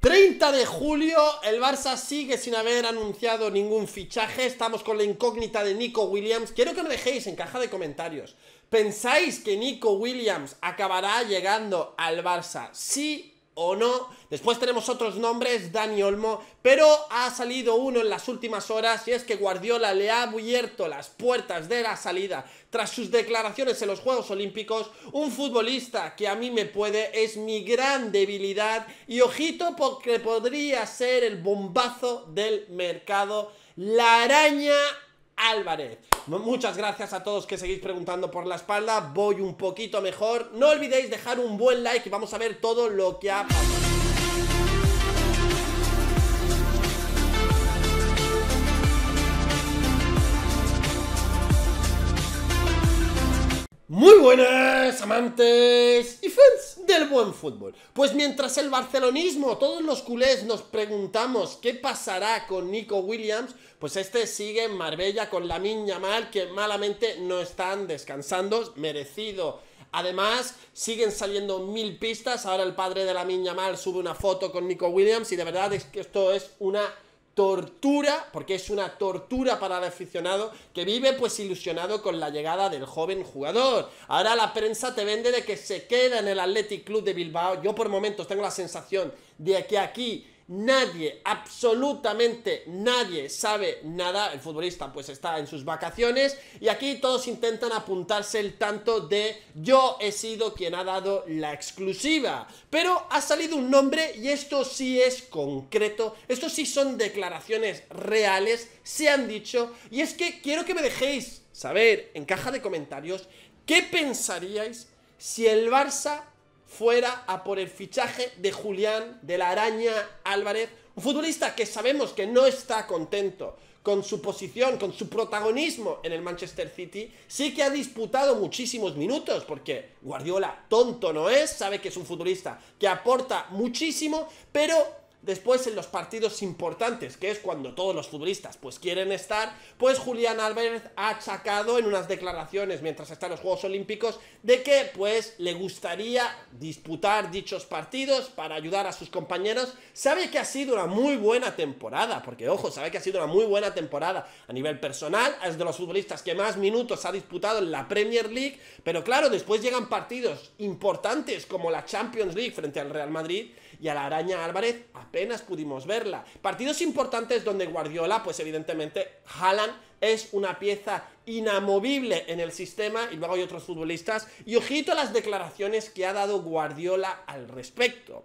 30 de julio, el Barça sigue sin haber anunciado ningún fichaje, estamos con la incógnita de Nico Williams. Quiero que me dejéis en caja de comentarios. ¿Pensáis que Nico Williams acabará llegando al Barça? Sí o no. Después tenemos otros nombres, Dani Olmo, pero ha salido uno en las últimas horas y es que Guardiola le ha abierto las puertas de la salida tras sus declaraciones en los Juegos Olímpicos. Un futbolista que a mí me puede, es mi gran debilidad y ojito porque podría ser el bombazo del mercado. La araña Álvarez. Muchas gracias a todos que seguís preguntando por la espalda. Voy un poquito mejor. No olvidéis dejar un buen like y vamos a ver todo lo que ha pasado. Buenas amantes y fans del buen fútbol. Pues mientras el barcelonismo, todos los culés nos preguntamos qué pasará con Nico Williams, pues este sigue en Marbella con la miña mal que malamente no están descansando, merecido. Además, siguen saliendo mil pistas. Ahora el padre de la miña mal sube una foto con Nico Williams y de verdad es que esto es una tortura, porque es una tortura para el aficionado que vive pues ilusionado con la llegada del joven jugador. Ahora la prensa te vende de que se queda en el Athletic Club de Bilbao. Yo por momentos tengo la sensación de que aquí nadie, absolutamente nadie sabe nada, el futbolista pues está en sus vacaciones y aquí todos intentan apuntarse el tanto de yo he sido quien ha dado la exclusiva, pero ha salido un nombre y esto sí es concreto, esto sí son declaraciones reales, se han dicho. Y es que quiero que me dejéis saber en caja de comentarios qué pensaríais si el Barça fuera a por el fichaje de Julián de la Araña Álvarez, un futbolista que sabemos que no está contento con su posición, con su protagonismo en el Manchester City, sí que ha disputado muchísimos minutos, porque Guardiola tonto no es, sabe que es un futbolista que aporta muchísimo, pero Después en los partidos importantes, que es cuando todos los futbolistas pues quieren estar, pues Julián Álvarez ha achacado en unas declaraciones mientras está en los Juegos Olímpicos de que pues le gustaría disputar dichos partidos para ayudar a sus compañeros. Sabe que ha sido una muy buena temporada, porque ojo, sabe que ha sido una muy buena temporada a nivel personal, es de los futbolistas que más minutos ha disputado en la Premier League, pero claro, después llegan partidos importantes como la Champions League frente al Real Madrid y a la Araña Álvarez apenas pudimos verla. Partidos importantes donde Guardiola, pues evidentemente, Haaland es una pieza inamovible en el sistema y luego hay otros futbolistas. Y ojito a las declaraciones que ha dado Guardiola al respecto.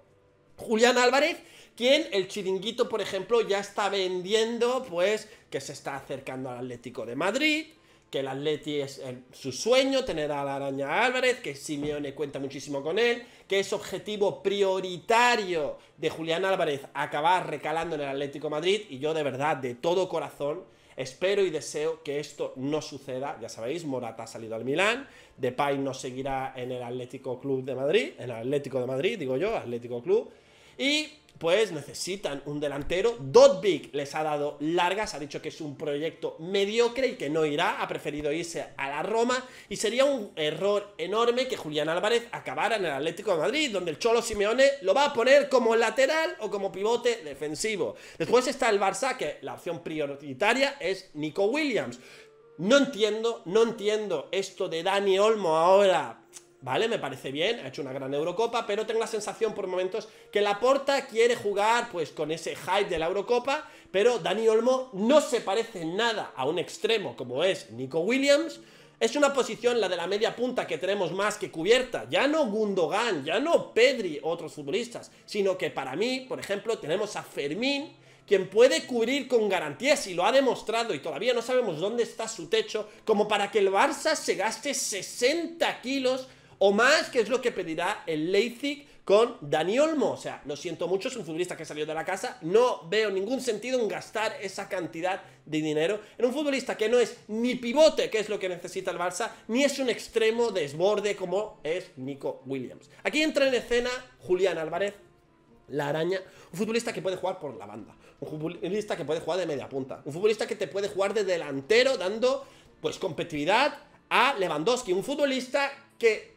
Julián Álvarez, quien el chiringuito, por ejemplo, ya está vendiendo, pues que se está acercando al Atlético de Madrid, que el Atleti es su sueño, tener a la araña Álvarez, que Simeone cuenta muchísimo con él, que es objetivo prioritario de Julián Álvarez acabar recalando en el Atlético Madrid, y yo de verdad, de todo corazón, espero y deseo que esto no suceda. Ya sabéis, Morata ha salido al Milán, Depay no seguirá en el Atlético Club de Madrid, en el Atlético de Madrid, digo yo, Atlético Club, y pues necesitan un delantero. Dotbig les ha dado largas, ha dicho que es un proyecto mediocre y que no irá, ha preferido irse a la Roma y sería un error enorme que Julián Álvarez acabara en el Atlético de Madrid, donde el Cholo Simeone lo va a poner como lateral o como pivote defensivo. Después está el Barça, que la opción prioritaria es Nico Williams. No entiendo, no entiendo esto de Dani Olmo ahora ¿vale? Me parece bien, ha hecho una gran Eurocopa, pero tengo la sensación por momentos que Laporta quiere jugar pues con ese hype de la Eurocopa, pero Dani Olmo no se parece nada a un extremo como es Nico Williams, es una posición, la de la media punta, que tenemos más que cubierta. Ya no Gundogan, ya no Pedri, otros futbolistas, sino que para mí, por ejemplo, tenemos a Fermín, quien puede cubrir con garantías y lo ha demostrado y todavía no sabemos dónde está su techo, como para que el Barça se gaste 60 kilos o más, que es lo que pedirá el Leipzig con Dani Olmo. O sea, lo siento mucho, es un futbolista que salió de la casa. No veo ningún sentido en gastar esa cantidad de dinero en un futbolista que no es ni pivote, que es lo que necesita el Barça, ni es un extremo desborde como es Nico Williams. Aquí entra en escena Julián Álvarez, la araña, un futbolista que puede jugar por la banda, un futbolista que puede jugar de media punta, un futbolista que te puede jugar de delantero dando pues competitividad a Lewandowski, un futbolista que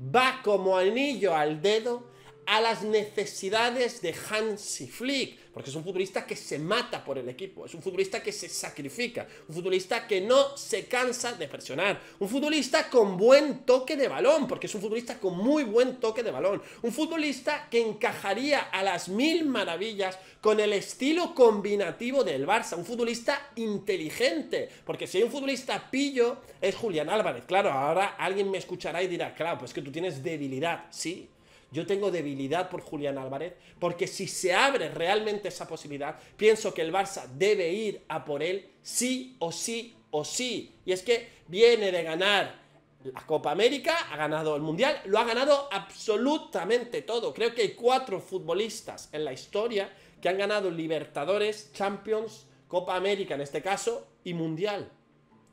va como anillo al dedo a las necesidades de Hansi Flick, porque es un futbolista que se mata por el equipo, es un futbolista que se sacrifica, un futbolista que no se cansa de presionar, un futbolista con buen toque de balón, porque es un futbolista con muy buen toque de balón, un futbolista que encajaría a las mil maravillas con el estilo combinativo del Barça, un futbolista inteligente, porque si hay un futbolista pillo es Julián Álvarez, claro, ahora alguien me escuchará y dirá, claro, pues que tú tienes debilidad, sí, yo tengo debilidad por Julián Álvarez, porque si se abre realmente esa posibilidad, pienso que el Barça debe ir a por él sí o sí o sí. Y es que viene de ganar la Copa América, ha ganado el Mundial, lo ha ganado absolutamente todo. Creo que hay cuatro futbolistas en la historia que han ganado Libertadores, Champions, Copa América en este caso y Mundial.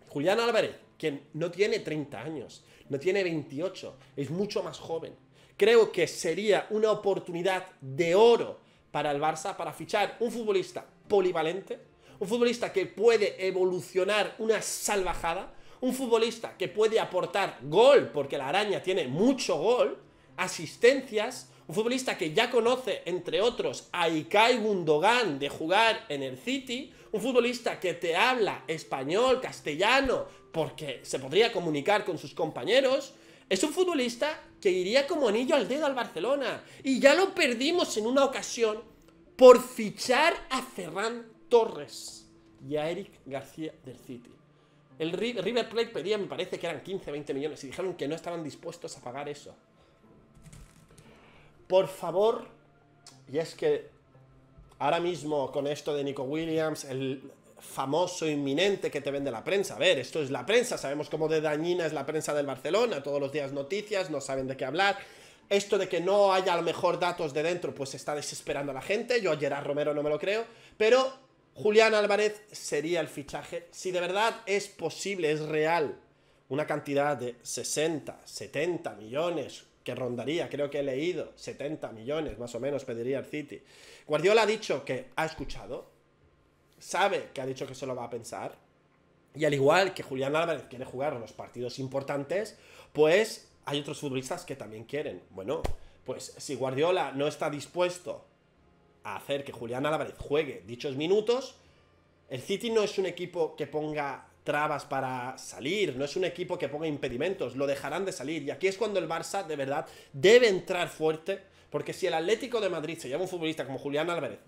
Julián Álvarez, quien no tiene 30 años, no tiene 28, es mucho más joven creo que sería una oportunidad de oro para el Barça para fichar un futbolista polivalente, un futbolista que puede evolucionar una salvajada, un futbolista que puede aportar gol, porque la araña tiene mucho gol, asistencias, un futbolista que ya conoce, entre otros, a Ikai Gundogan de jugar en el City, un futbolista que te habla español, castellano, porque se podría comunicar con sus compañeros, es un futbolista que iría como anillo al dedo al Barcelona. Y ya lo perdimos en una ocasión por fichar a Ferran Torres y a Eric García del City. El River Plate pedía, me parece que eran 15, 20 millones y dijeron que no estaban dispuestos a pagar eso. Por favor, y es que ahora mismo con esto de Nico Williams, el, famoso, inminente que te vende la prensa. A ver, esto es la prensa, sabemos cómo de dañina es la prensa del Barcelona, todos los días noticias, no saben de qué hablar. Esto de que no haya a lo mejor datos de dentro, pues está desesperando a la gente. Yo a Gerard Romero no me lo creo. Pero Julián Álvarez sería el fichaje. Si de verdad es posible, es real, una cantidad de 60, 70 millones que rondaría, creo que he leído, 70 millones más o menos pediría el City. Guardiola ha dicho que ha escuchado, sabe que ha dicho que se lo va a pensar. Y al igual que Julián Álvarez quiere jugar los partidos importantes, pues hay otros futbolistas que también quieren. Bueno, pues si Guardiola no está dispuesto a hacer que Julián Álvarez juegue dichos minutos, el City no es un equipo que ponga trabas para salir, no es un equipo que ponga impedimentos, lo dejarán de salir. Y aquí es cuando el Barça de verdad debe entrar fuerte, porque si el Atlético de Madrid se llama un futbolista como Julián Álvarez,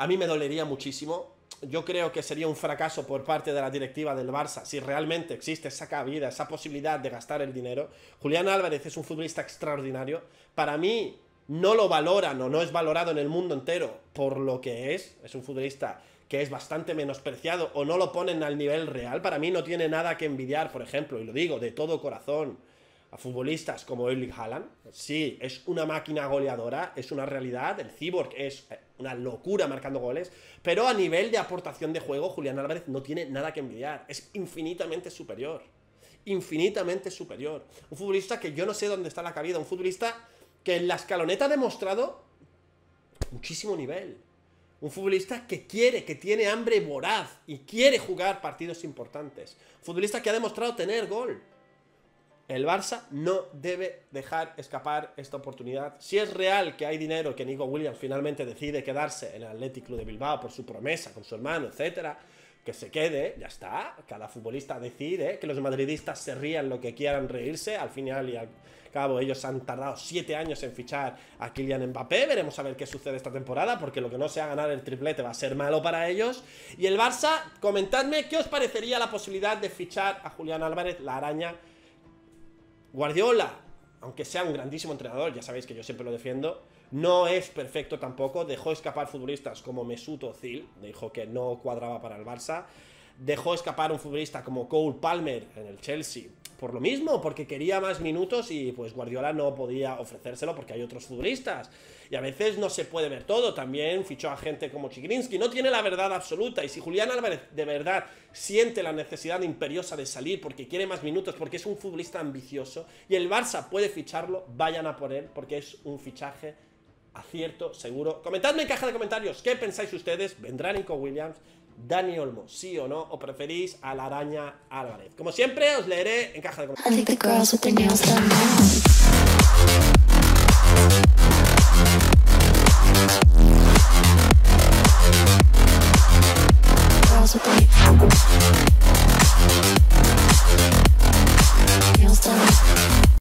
a mí me dolería muchísimo. Yo creo que sería un fracaso por parte de la directiva del Barça si realmente existe esa cabida, esa posibilidad de gastar el dinero. Julián Álvarez es un futbolista extraordinario. Para mí no lo valoran o no es valorado en el mundo entero por lo que es. Es un futbolista que es bastante menospreciado o no lo ponen al nivel real. Para mí no tiene nada que envidiar, por ejemplo, y lo digo de todo corazón, a futbolistas como Erling Haaland. Sí, es una máquina goleadora, es una realidad. El Cyborg es una locura marcando goles. Pero a nivel de aportación de juego, Julián Álvarez no tiene nada que envidiar. Es infinitamente superior. Infinitamente superior. Un futbolista que yo no sé dónde está la cabida. Un futbolista que en la escaloneta ha demostrado muchísimo nivel. Un futbolista que quiere, que tiene hambre voraz y quiere jugar partidos importantes. Un futbolista que ha demostrado tener gol. El Barça no debe dejar escapar esta oportunidad. Si es real que hay dinero, que Nico Williams finalmente decide quedarse en el Athletic Club de Bilbao por su promesa con su hermano, etcétera, que se quede, ya está. Cada futbolista decide que los madridistas se rían lo que quieran reírse. Al final y al cabo, ellos han tardado siete años en fichar a Kylian Mbappé. Veremos a ver qué sucede esta temporada, porque lo que no sea ganar el triplete va a ser malo para ellos. Y el Barça, comentadme qué os parecería la posibilidad de fichar a Julián Álvarez, la araña Guardiola, aunque sea un grandísimo entrenador, ya sabéis que yo siempre lo defiendo, no es perfecto tampoco. Dejó escapar futbolistas como Mesut Özil, dijo que no cuadraba para el Barça. Dejó escapar un futbolista como Cole Palmer en el Chelsea, por lo mismo, porque quería más minutos y pues Guardiola no podía ofrecérselo porque hay otros futbolistas. Y a veces no se puede ver todo, también fichó a gente como Chigrinsky, no tiene la verdad absoluta. Y si Julián Álvarez de verdad siente la necesidad imperiosa de salir porque quiere más minutos, porque es un futbolista ambicioso y el Barça puede ficharlo, vayan a por él porque es un fichaje acierto, seguro. Comentadme en caja de comentarios qué pensáis ustedes, vendrá Nico Williams, Dani Olmo, sí o no, o preferís a la araña Álvarez. Como siempre, os leeré en caja de comentarios.